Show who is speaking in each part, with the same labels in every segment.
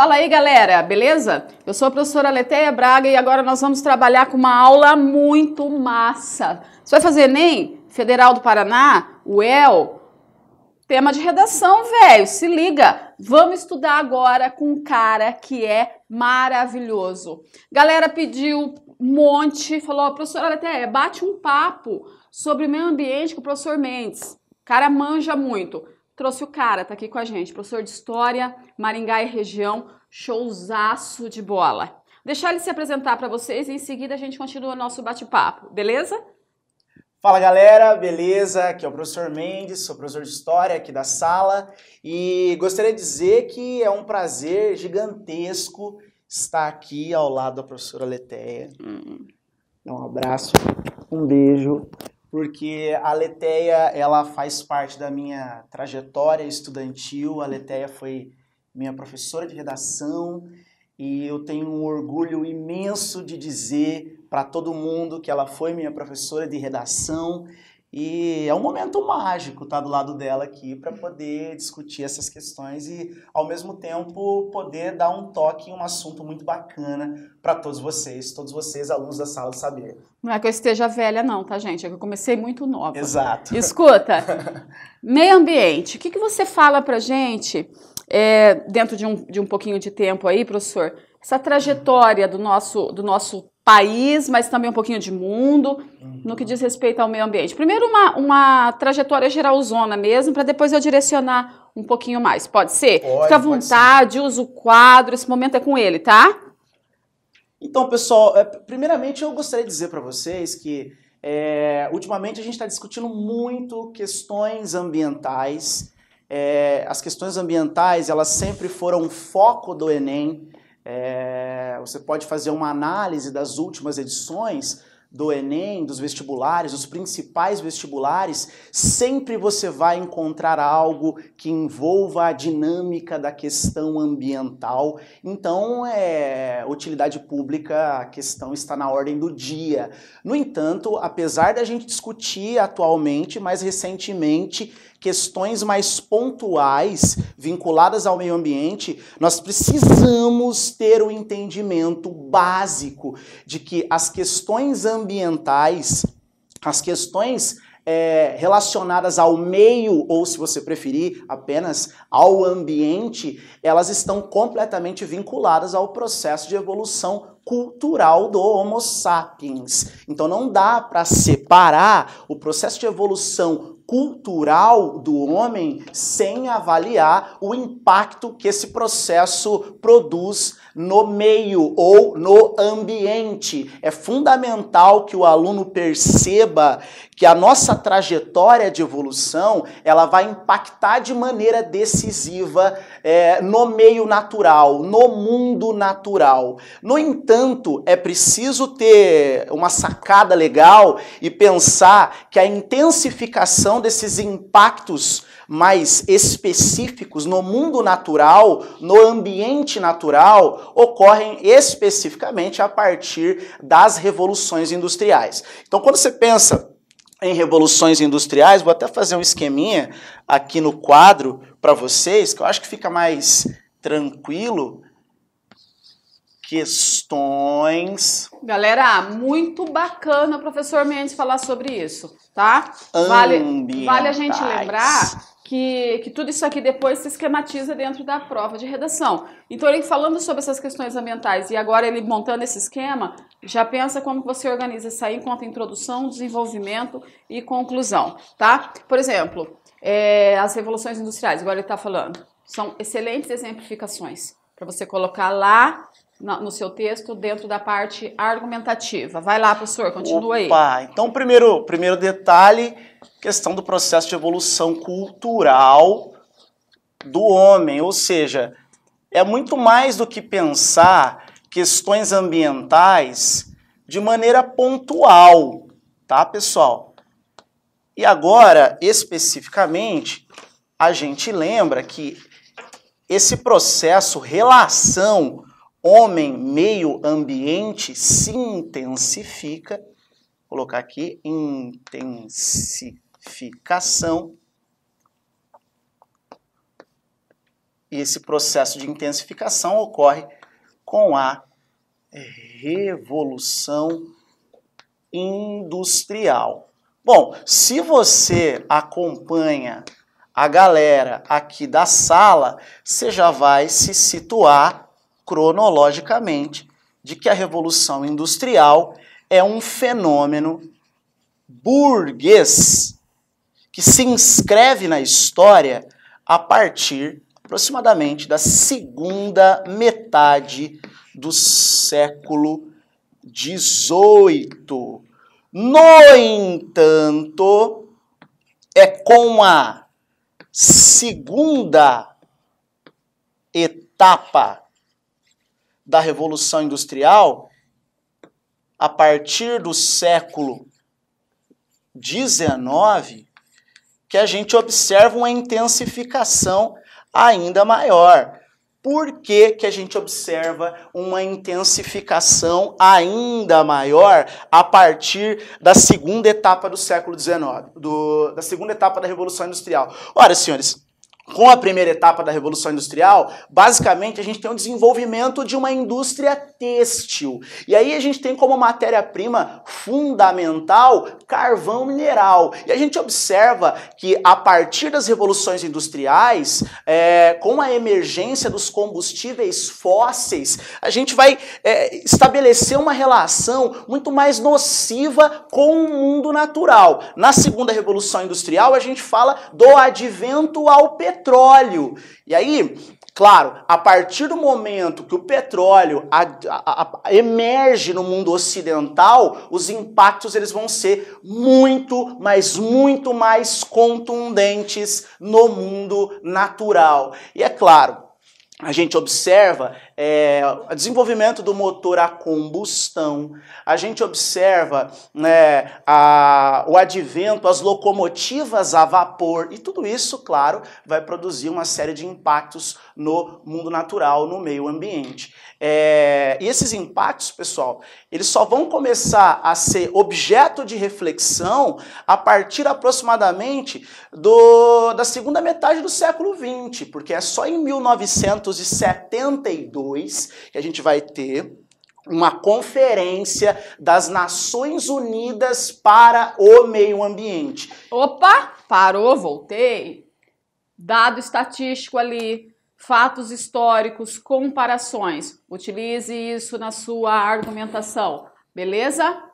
Speaker 1: Fala aí, galera, beleza? Eu sou a professora Leteia Braga e agora nós vamos trabalhar com uma aula muito massa. Você vai fazer Enem? Federal do Paraná? UEL? Tema de redação, velho, se liga. Vamos estudar agora com um cara que é maravilhoso. Galera pediu monte, falou, professora Leteia, bate um papo sobre o meio ambiente com o professor Mendes. O cara manja muito trouxe o cara, tá aqui com a gente, professor de História, Maringá e região, showzaço de bola. Deixar ele se apresentar para vocês e em seguida a gente continua nosso bate-papo, beleza?
Speaker 2: Fala galera, beleza? Aqui é o professor Mendes, sou professor de História aqui da sala e gostaria de dizer que é um prazer gigantesco estar aqui ao lado da professora Leteia. Hum. Um abraço, um beijo porque a Leteia ela faz parte da minha trajetória estudantil. A Leteia foi minha professora de redação e eu tenho um orgulho imenso de dizer para todo mundo que ela foi minha professora de redação e é um momento mágico estar do lado dela aqui para poder discutir essas questões e, ao mesmo tempo, poder dar um toque em um assunto muito bacana para todos vocês, todos vocês, alunos da Sala Saber.
Speaker 1: Não é que eu esteja velha, não, tá, gente? É que eu comecei muito nova.
Speaker 2: Exato.
Speaker 1: Escuta, meio ambiente, o que, que você fala para gente, é, dentro de um, de um pouquinho de tempo aí, professor, essa trajetória do nosso, do nosso país, mas também um pouquinho de mundo, uhum. no que diz respeito ao meio ambiente. Primeiro, uma, uma trajetória geralzona mesmo, para depois eu direcionar um pouquinho mais. Pode ser? Pode, Fica à vontade, usa o quadro, esse momento é com ele, tá?
Speaker 2: Então, pessoal, é, primeiramente eu gostaria de dizer para vocês que é, ultimamente a gente está discutindo muito questões ambientais. É, as questões ambientais, elas sempre foram foco do Enem. É, você pode fazer uma análise das últimas edições do Enem, dos vestibulares, os principais vestibulares, sempre você vai encontrar algo que envolva a dinâmica da questão ambiental. Então, é utilidade pública, a questão está na ordem do dia. No entanto, apesar da gente discutir atualmente, mais recentemente, questões mais pontuais vinculadas ao meio ambiente, nós precisamos ter o entendimento básico de que as questões ambientais, as questões é, relacionadas ao meio, ou se você preferir, apenas ao ambiente, elas estão completamente vinculadas ao processo de evolução cultural do Homo sapiens. Então não dá para separar o processo de evolução cultural do homem sem avaliar o impacto que esse processo produz no meio ou no ambiente. É fundamental que o aluno perceba que a nossa trajetória de evolução ela vai impactar de maneira decisiva é, no meio natural, no mundo natural. No entanto, é preciso ter uma sacada legal e pensar que a intensificação desses impactos mais específicos no mundo natural, no ambiente natural, ocorrem especificamente a partir das revoluções industriais. Então, quando você pensa em revoluções industriais, vou até fazer um esqueminha aqui no quadro para vocês, que eu acho que fica mais tranquilo questões.
Speaker 1: Galera, muito bacana o professor Mendes falar sobre isso, tá? Vale, vale a gente lembrar que, que tudo isso aqui depois se esquematiza dentro da prova de redação. Então, ele falando sobre essas questões ambientais e agora ele montando esse esquema, já pensa como você organiza isso aí enquanto introdução, desenvolvimento e conclusão, tá? Por exemplo, é, as revoluções industriais, agora ele está falando, são excelentes exemplificações para você colocar lá no seu texto dentro da parte argumentativa. Vai lá, professor, continua aí.
Speaker 2: Opa, então primeiro, primeiro detalhe, questão do processo de evolução cultural do homem, ou seja, é muito mais do que pensar questões ambientais de maneira pontual, tá, pessoal? E agora, especificamente, a gente lembra que esse processo, relação homem, meio ambiente se intensifica. Vou colocar aqui intensificação. E esse processo de intensificação ocorre com a revolução industrial. Bom, se você acompanha a galera aqui da sala, você já vai se situar cronologicamente de que a revolução industrial é um fenômeno burguês que se inscreve na história a partir aproximadamente da segunda metade do século XVIII. No entanto, é com a segunda etapa da Revolução Industrial, a partir do século XIX, que a gente observa uma intensificação ainda maior. Por que, que a gente observa uma intensificação ainda maior a partir da segunda etapa do século XIX, do, da segunda etapa da Revolução Industrial? Ora, senhores, com a primeira etapa da Revolução Industrial, basicamente a gente tem o desenvolvimento de uma indústria têxtil. E aí a gente tem como matéria-prima fundamental carvão mineral. E a gente observa que a partir das revoluções industriais, é, com a emergência dos combustíveis fósseis, a gente vai é, estabelecer uma relação muito mais nociva com o mundo natural. Na segunda Revolução Industrial, a gente fala do advento ao petróleo petróleo. E aí, claro, a partir do momento que o petróleo a, a, a, emerge no mundo ocidental, os impactos eles vão ser muito, mas muito mais contundentes no mundo natural. E é claro, a gente observa é, o desenvolvimento do motor a combustão, a gente observa né, a, o advento, as locomotivas a vapor, e tudo isso, claro, vai produzir uma série de impactos no mundo natural, no meio ambiente. É, e esses impactos, pessoal, eles só vão começar a ser objeto de reflexão a partir aproximadamente do, da segunda metade do século XX, porque é só em 1972 que a gente vai ter uma conferência das Nações Unidas para o Meio Ambiente.
Speaker 1: Opa, parou, voltei. Dado estatístico ali, fatos históricos, comparações. Utilize isso na sua argumentação, beleza?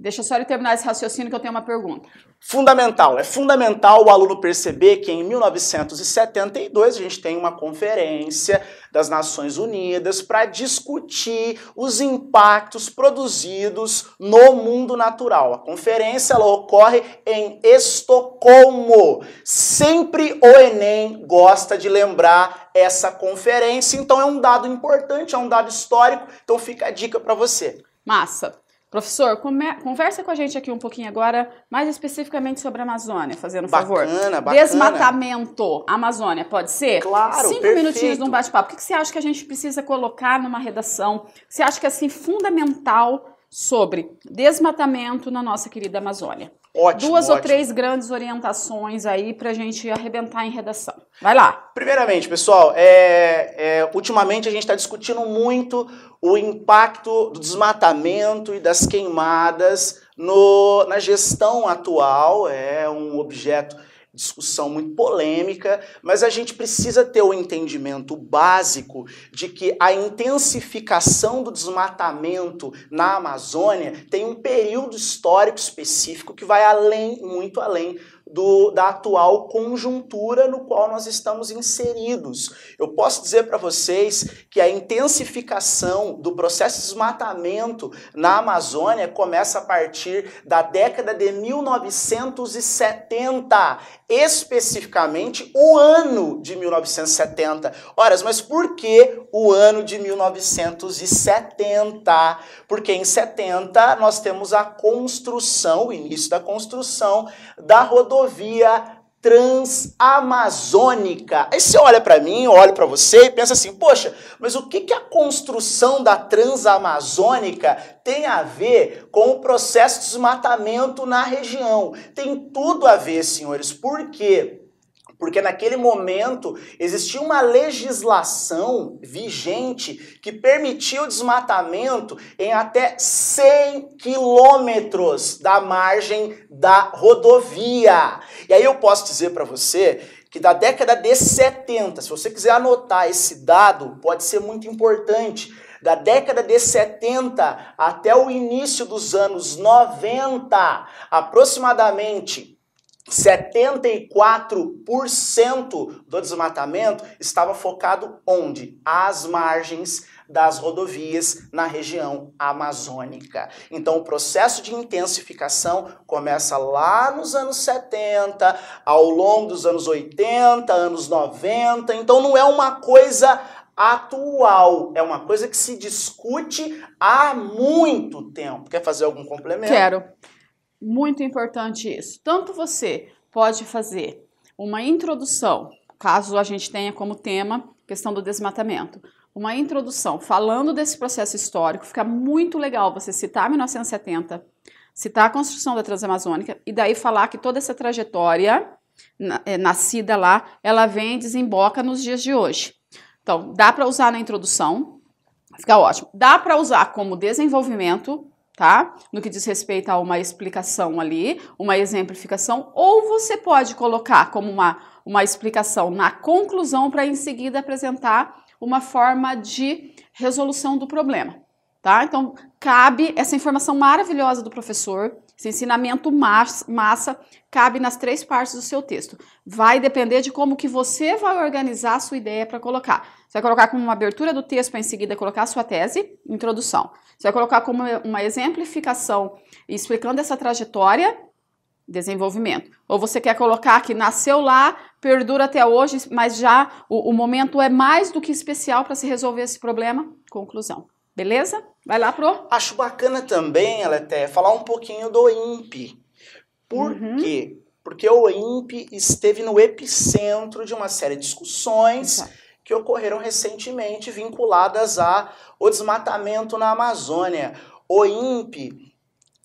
Speaker 1: Deixa só terminar esse raciocínio que eu tenho uma pergunta.
Speaker 2: Fundamental, é fundamental o aluno perceber que em 1972 a gente tem uma conferência das Nações Unidas para discutir os impactos produzidos no mundo natural. A conferência ela ocorre em Estocolmo. Sempre o Enem gosta de lembrar essa conferência, então é um dado importante, é um dado histórico, então fica a dica para você.
Speaker 1: Massa. Professor, come, conversa com a gente aqui um pouquinho agora, mais especificamente sobre a Amazônia, fazendo um favor.
Speaker 2: Bacana,
Speaker 1: bacana. Desmatamento, Amazônia, pode ser?
Speaker 2: Claro,
Speaker 1: Cinco
Speaker 2: perfeito.
Speaker 1: minutinhos num bate-papo. O que você acha que a gente precisa colocar numa redação? Você acha que é assim, fundamental sobre desmatamento na nossa querida Amazônia?
Speaker 2: Ótimo,
Speaker 1: Duas
Speaker 2: ótimo.
Speaker 1: ou três grandes orientações aí pra gente arrebentar em redação. Vai lá.
Speaker 2: Primeiramente, pessoal, é, é, ultimamente a gente está discutindo muito o impacto do desmatamento e das queimadas no, na gestão atual. É um objeto discussão muito polêmica, mas a gente precisa ter o entendimento básico de que a intensificação do desmatamento na Amazônia tem um período histórico específico que vai além, muito além do, da atual conjuntura no qual nós estamos inseridos. Eu posso dizer para vocês que a intensificação do processo de desmatamento na Amazônia começa a partir da década de 1970, especificamente o ano de 1970. Ora, mas por que o ano de 1970? Porque em 70 nós temos a construção, o início da construção da rodovia transamazônica. Aí você olha para mim, olha para você e pensa assim: poxa, mas o que, que a construção da transamazônica tem a ver com o processo de desmatamento na região? Tem tudo a ver, senhores. Por quê? Porque naquele momento existia uma legislação vigente que permitia o desmatamento em até 100 quilômetros da margem da rodovia. E aí eu posso dizer para você que da década de 70, se você quiser anotar esse dado, pode ser muito importante. Da década de 70 até o início dos anos 90, aproximadamente 74% do desmatamento estava focado onde? Às margens das rodovias na região amazônica. Então, o processo de intensificação começa lá nos anos 70, ao longo dos anos 80, anos 90. Então, não é uma coisa atual, é uma coisa que se discute há muito tempo. Quer fazer algum complemento?
Speaker 1: Quero. Muito importante isso. Tanto você pode fazer uma introdução, caso a gente tenha como tema questão do desmatamento, uma introdução falando desse processo histórico, fica muito legal você citar 1970, citar a construção da Transamazônica e daí falar que toda essa trajetória é, nascida lá, ela vem e desemboca nos dias de hoje. Então, dá para usar na introdução, fica ótimo. Dá para usar como desenvolvimento, tá? No que diz respeito a uma explicação ali, uma exemplificação, ou você pode colocar como uma, uma explicação na conclusão para em seguida apresentar uma forma de resolução do problema, tá? Então, cabe essa informação maravilhosa do professor, esse ensinamento massa, cabe nas três partes do seu texto. Vai depender de como que você vai organizar a sua ideia para colocar. Você vai colocar como uma abertura do texto para em seguida colocar a sua tese, introdução. Você vai colocar como uma exemplificação explicando essa trajetória, desenvolvimento. Ou você quer colocar que nasceu lá, perdura até hoje, mas já o, o momento é mais do que especial para se resolver esse problema? Conclusão. Beleza? Vai lá, Pro.
Speaker 2: Acho bacana também, Aleté, falar um pouquinho do INPE. Por uhum. quê? Porque o INPE esteve no epicentro de uma série de discussões Exato. que ocorreram recentemente vinculadas ao desmatamento na Amazônia. O INPE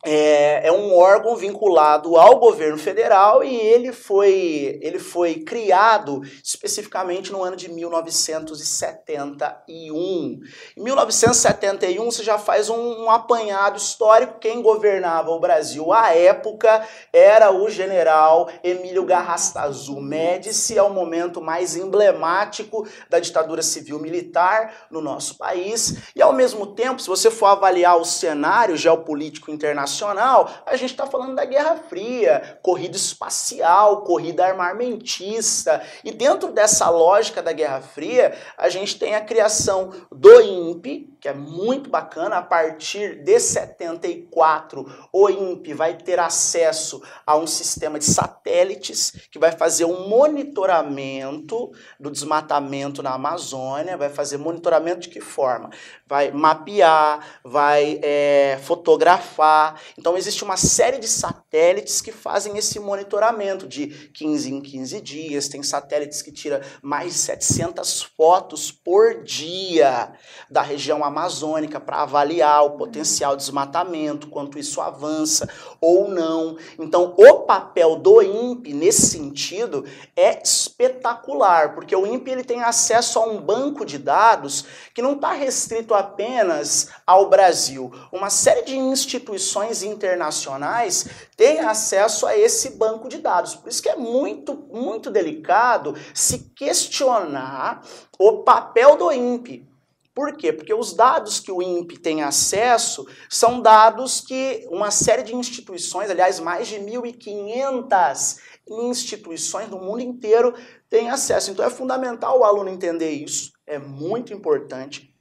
Speaker 2: é, é, um órgão vinculado ao governo federal e ele foi, ele foi criado especificamente no ano de 1971. Em 1971 você já faz um, um apanhado histórico. Quem governava o Brasil à época era o general Emílio Garrastazu Médici, é o momento mais emblemático da ditadura civil-militar no nosso país. E ao mesmo tempo, se você for avaliar o cenário geopolítico internacional, internacional, a gente está falando da Guerra Fria, corrida espacial, corrida armamentista. E dentro dessa lógica da Guerra Fria, a gente tem a criação do INPE, que é muito bacana. A partir de 74, o INPE vai ter acesso a um sistema de satélites que vai fazer um monitoramento do desmatamento na Amazônia. Vai fazer monitoramento de que forma? Vai mapear, vai é, fotografar. Então, existe uma série de satélites que fazem esse monitoramento de 15 em 15 dias. Tem satélites que tiram mais de 700 fotos por dia da região amazônica para avaliar o potencial desmatamento, quanto isso avança ou não. Então, o papel do INPE nesse sentido é espetacular, porque o INPE ele tem acesso a um banco de dados que não está restrito apenas ao Brasil. Uma série de instituições internacionais têm acesso a esse banco de dados. Por isso que é muito, muito delicado se questionar o papel do INPE. Por quê? Porque os dados que o INPE tem acesso são dados que uma série de instituições, aliás, mais de 1.500 instituições no mundo inteiro têm acesso. Então é fundamental o aluno entender isso, é muito importante.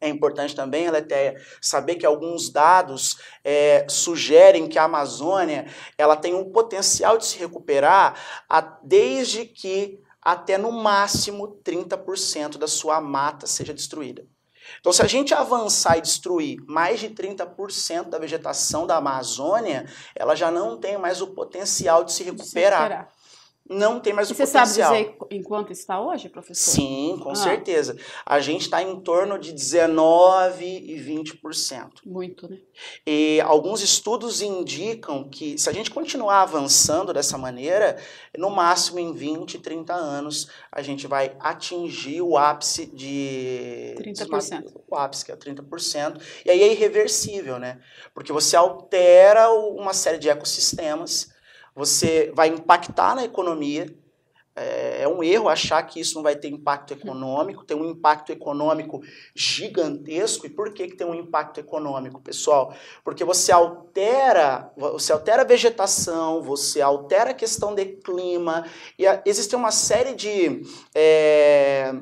Speaker 2: É importante também, Aleteia, saber que alguns dados é, sugerem que a Amazônia ela tem um potencial de se recuperar a, desde que até no máximo 30% da sua mata seja destruída. Então, se a gente avançar e destruir mais de 30% da vegetação da Amazônia, ela já não tem mais o potencial de se recuperar. Não tem mais
Speaker 1: E
Speaker 2: o
Speaker 1: você
Speaker 2: potencial.
Speaker 1: sabe dizer em quanto está hoje, professor?
Speaker 2: Sim, com
Speaker 1: Ah.
Speaker 2: certeza. A gente está em torno de 19 e 20%.
Speaker 1: Muito, né?
Speaker 2: E alguns estudos indicam que se a gente continuar avançando dessa maneira, no máximo em 20, 30 anos, a gente vai atingir o ápice de
Speaker 1: 30%.
Speaker 2: O ápice, que é 30%. E aí é irreversível, né? Porque você altera uma série de ecossistemas, você vai impactar na economia. É é um erro achar que isso não vai ter impacto econômico, tem um impacto econômico gigantesco. E por que, que tem um impacto econômico, pessoal? Porque você altera, você altera a vegetação, você altera a questão de clima, e a- existe uma série de é,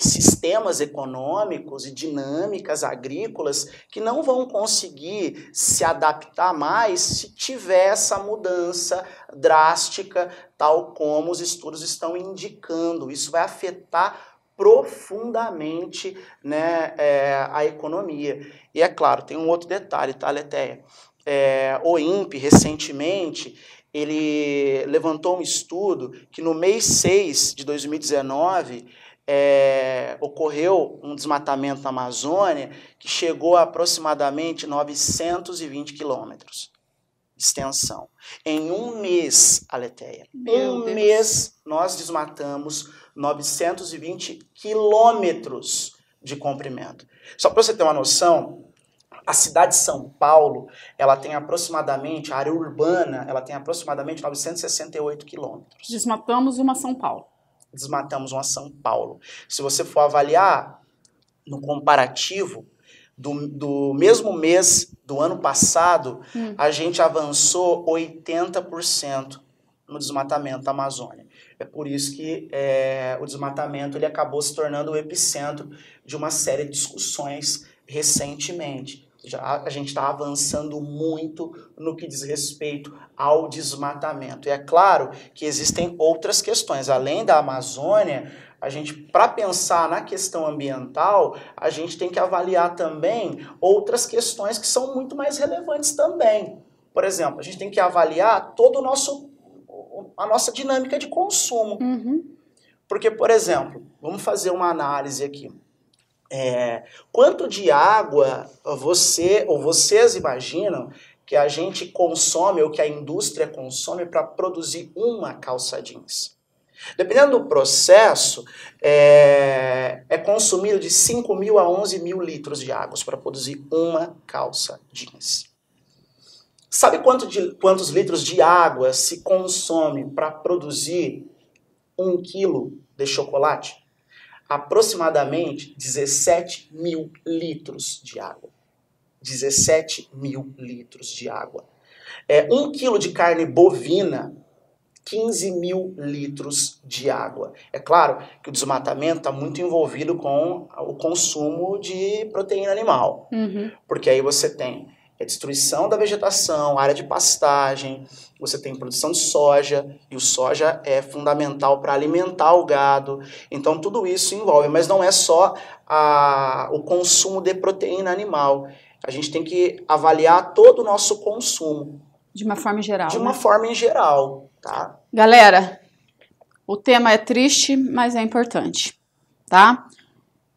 Speaker 2: sistemas econômicos e dinâmicas agrícolas que não vão conseguir se adaptar mais se tiver essa mudança drástica, tal como os estudos estão indicando. Isso vai afetar profundamente né, é, a economia. E é claro, tem um outro detalhe, tá, Letéia? É, o INPE, recentemente, ele levantou um estudo que no mês 6 de 2019 é, ocorreu um desmatamento na Amazônia que chegou a aproximadamente 920 quilômetros de extensão. Em um mês, Aleteia,
Speaker 1: Meu
Speaker 2: um
Speaker 1: Deus.
Speaker 2: mês nós desmatamos 920 quilômetros de comprimento. Só para você ter uma noção, a cidade de São Paulo, ela tem aproximadamente, a área urbana, ela tem aproximadamente 968 quilômetros.
Speaker 1: Desmatamos uma São Paulo.
Speaker 2: Desmatamos uma São Paulo. Se você for avaliar no comparativo do, do mesmo mês do ano passado,
Speaker 1: Hum.
Speaker 2: a gente avançou 80% no desmatamento da Amazônia. É por isso que é, o desmatamento ele acabou se tornando o epicentro de uma série de discussões recentemente. Já, a gente está avançando muito no que diz respeito ao desmatamento. E é claro que existem outras questões. Além da Amazônia, a gente, para pensar na questão ambiental, a gente tem que avaliar também outras questões que são muito mais relevantes também. Por exemplo, a gente tem que avaliar todo o nosso a nossa dinâmica de consumo.
Speaker 1: Uhum.
Speaker 2: Porque, por exemplo, vamos fazer uma análise aqui. É, quanto de água você ou vocês imaginam que a gente consome ou que a indústria consome para produzir uma calça jeans? Dependendo do processo, é, é consumido de 5 mil a 11 mil litros de água para produzir uma calça jeans. Sabe quanto de, quantos litros de água se consome para produzir um quilo de chocolate? Aproximadamente 17 mil litros de água. 17 mil litros de água. É, um quilo de carne bovina, 15 mil litros de água. É claro que o desmatamento está muito envolvido com o consumo de proteína animal,
Speaker 1: Uhum.
Speaker 2: porque aí você tem a destruição da vegetação, área de pastagem, você tem produção de soja, e o soja é fundamental para alimentar o gado. Então tudo isso envolve, mas não é só a, o consumo de proteína animal. A gente tem que avaliar todo o nosso consumo,
Speaker 1: De uma forma geral.
Speaker 2: de
Speaker 1: né?
Speaker 2: uma forma em geral, tá?
Speaker 1: Galera, o tema é triste, mas é importante, tá?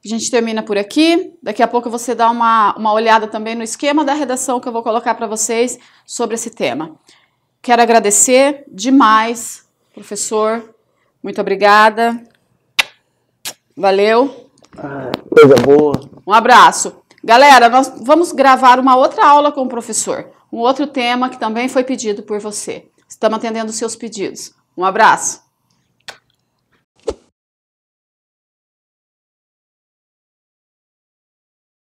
Speaker 1: A gente termina por aqui. Daqui a pouco você dá uma, uma olhada também no esquema da redação que eu vou colocar para vocês sobre esse tema. Quero agradecer demais, professor. Muito obrigada. Valeu.
Speaker 2: Coisa boa.
Speaker 1: Um abraço. Galera, nós vamos gravar uma outra aula com o professor. Um outro tema que também foi pedido por você. Estamos atendendo os seus pedidos. Um abraço.